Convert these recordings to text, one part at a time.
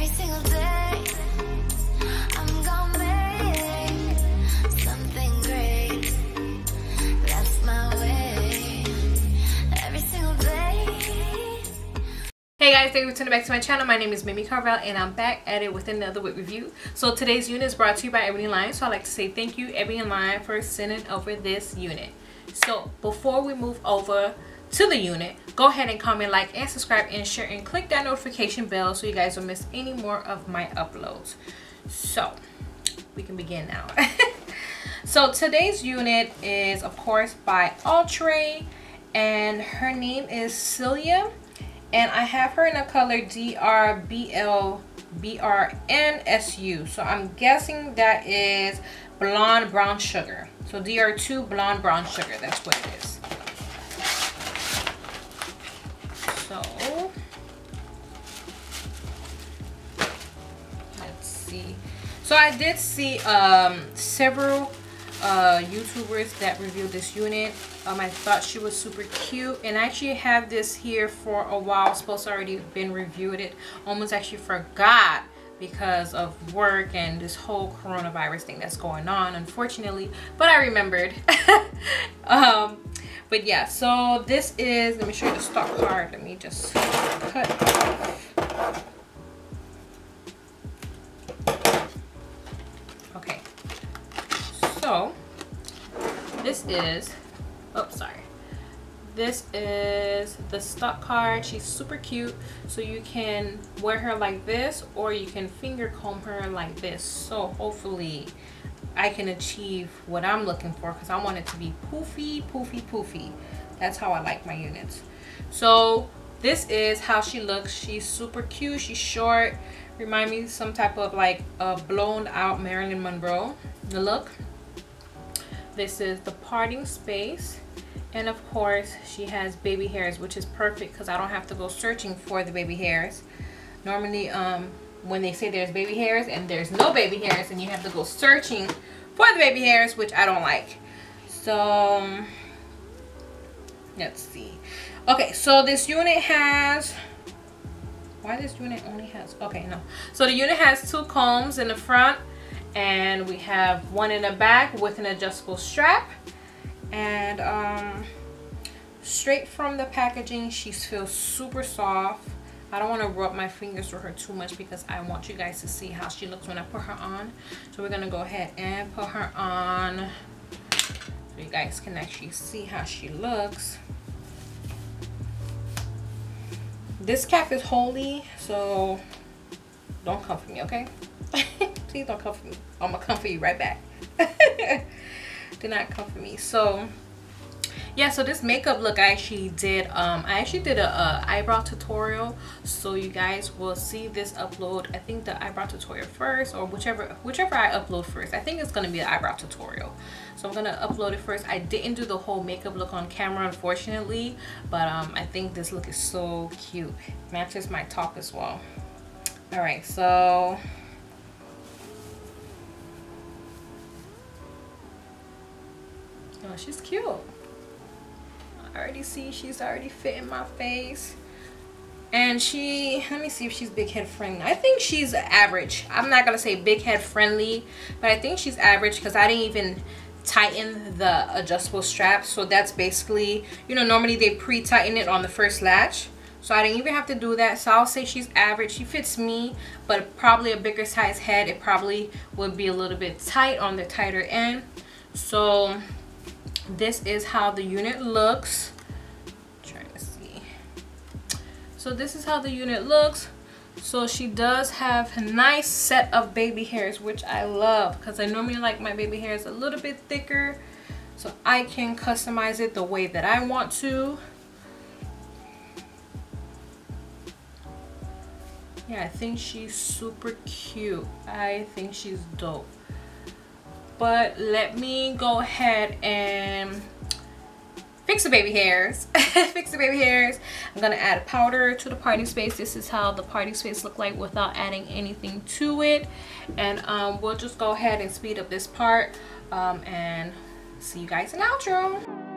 Hey guys, thank you for tuning back to my channel. My name is Memie Carvel and I'm back at it with another wig review. So today's unit is brought to you by Ebonyline. So I'd like to say thank you Ebonyline for sending over this unit. So before we move over to the unit, go ahead and comment, like, and subscribe and share and click that notification bell so you guys don't miss any more of my uploads. So we can begin now. so today's unit is of course by Outre and her name is Cilla and I have her in a color DRBLBRNSU. So I'm guessing that is blonde brown sugar. So DR2 blonde brown sugar, that's what it is. So I did see um, several uh, YouTubers that reviewed this unit. Um, I thought she was super cute and I actually have this here for a while. supposed to already been reviewed it. Almost actually forgot because of work and this whole coronavirus thing that's going on unfortunately but I remembered um, but yeah so this is let me show you the stock card let me just cut so this is oh sorry. This is the stock card. She's super cute. So you can wear her like this or you can finger comb her like this. So hopefully I can achieve what I'm looking for because I want it to be poofy poofy poofy. That's how I like my units. So this is how she looks. She's super cute. She's short. Remind me some type of like a blown out Marilyn Monroe the look this is the parting space. And of course she has baby hairs which is perfect because I don't have to go searching for the baby hairs. Normally um, when they say there's baby hairs and there's no baby hairs and you have to go searching for the baby hairs which I don't like. So let's see. Okay so this unit has why this unit only has okay no. So the unit has two combs in the front and we have one in the back with an adjustable strap. And um, straight from the packaging she feels super soft. I don't want to rub my fingers through her too much because I want you guys to see how she looks when I put her on. So we're gonna go ahead and put her on. So you guys can actually see how she looks. This cap is holy so don't come for me okay please don't come for me. I'm gonna come for you right back. Do not come for me. So yeah so this makeup look i actually did um i actually did a, a, eyebrow tutorial. So you guys will see this upload i think the eyebrow tutorial first or whichever whichever i upload first. I think it's going to be an eyebrow tutorial. So i'm gonna upload it first. I didn't do the whole makeup look on camera unfortunately but um i think this look is so cute. Matches my top as well. All right so Oh, she's cute. I already see she's already fitting my face. And she, let me see if she's big head friendly. I think she's average. I'm not going to say big head friendly, but I think she's average because I didn't even tighten the adjustable strap. So that's basically, you know, normally they pre-tighten it on the first latch. So I didn't even have to do that. So I'll say she's average. She fits me, but probably a bigger size head. It probably would be a little bit tight on the tighter end. So this is how the unit looks. Trying to see. So this is how the unit looks. So she does have a nice set of baby hairs which I love because I normally like my baby hairs a little bit thicker so I can customize it the way that I want to. Yeah I think she's super cute. I think she's dope but let me go ahead and fix the baby hairs. Fix the baby hairs. I'm gonna add powder to the party space. This is how the party space look like without adding anything to it. And um, we'll just go ahead and speed up this part um, and see you guys in outro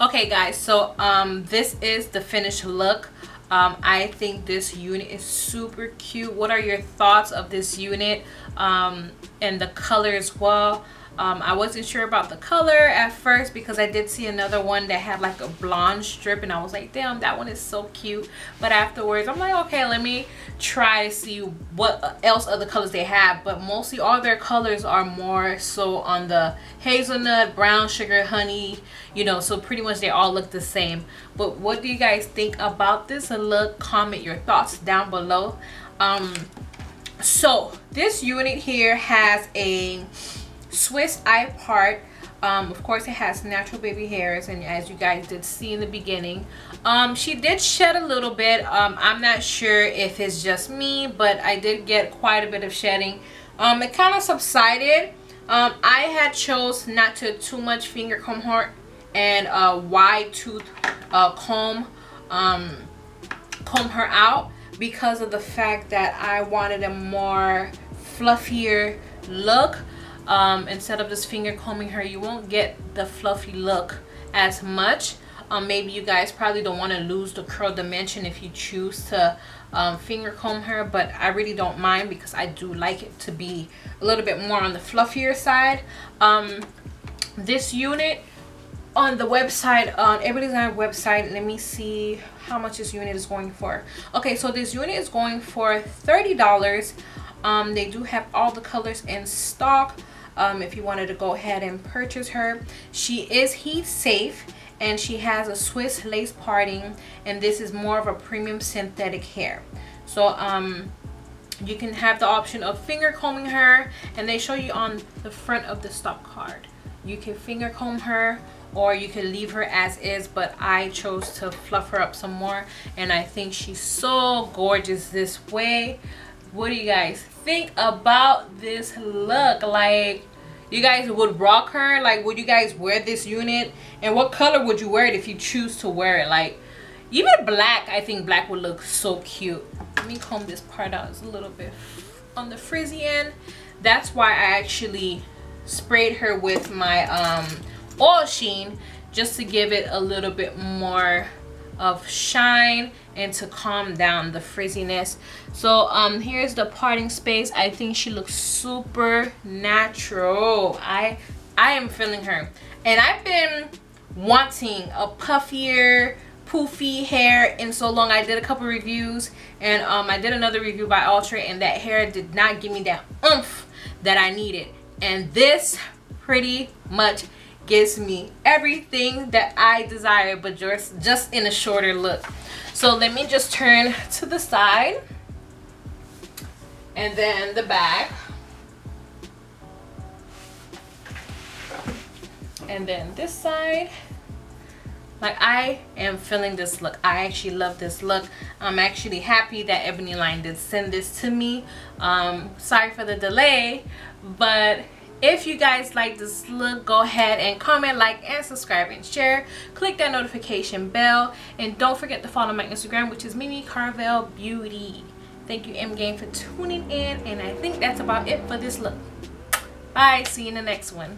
okay guys so um this is the finished look um, I think this unit is super cute. What are your thoughts of this unit um, and the color as well? Um, I wasn't sure about the color at first because I did see another one that had like a blonde strip and I was like, damn, that one is so cute. But afterwards, I'm like, okay, let me try to see what else other colors they have. But mostly all their colors are more so on the hazelnut, brown sugar, honey, you know, so pretty much they all look the same. But what do you guys think about this look? Comment your thoughts down below. Um, so this unit here has a Swiss eye part. Um, of course, it has natural baby hairs, and as you guys did see in the beginning, um, she did shed a little bit. Um, I'm not sure if it's just me, but I did get quite a bit of shedding. Um, it kind of subsided. Um, I had chose not to too much finger comb her and a wide tooth uh, comb um, comb her out because of the fact that I wanted a more fluffier look um, instead of just finger combing her you won't get the fluffy look as much. Um, maybe you guys probably don't want to lose the curl dimension if you choose to um, finger comb her but I really don't mind because I do like it to be a little bit more on the fluffier side. Um, this unit on the website on every design website. Let me see how much this unit is going for. Okay so this unit is going for 30 dollars. Um, they do have all the colors in stock um, if you wanted to go ahead and purchase her. She is heat safe and she has a Swiss lace parting and this is more of a premium synthetic hair. So um, you can have the option of finger combing her and they show you on the front of the stock card. You can finger comb her or you can leave her as is but I chose to fluff her up some more and I think she's so gorgeous this way what do you guys think about this look? Like you guys would rock her? Like would you guys wear this unit? And what color would you wear it if you choose to wear it? Like even black i think black would look so cute. Let me comb this part out. It's a little bit on the frizzy end. That's why i actually sprayed her with my um oil sheen just to give it a little bit more of shine and to calm down the frizziness. So um here's the parting space. I think she looks super natural i i am feeling her. And i've been wanting a puffier poofy hair in so long. I did a couple reviews and um i did another review by ultra and that hair did not give me that oomph that i needed. And this pretty much gives me everything that I desire but just just in a shorter look. So let me just turn to the side and then the back. And then this side. Like I am feeling this look. I actually love this look. I'm actually happy that Ebonyline did send this to me. Um sorry for the delay but if you guys like this look go ahead and comment like and subscribe and share. Click that notification bell. And don't forget to follow my instagram which is memie carvel beauty. Thank you m game for tuning in. And i think that's about it for this look. Bye. See you in the next one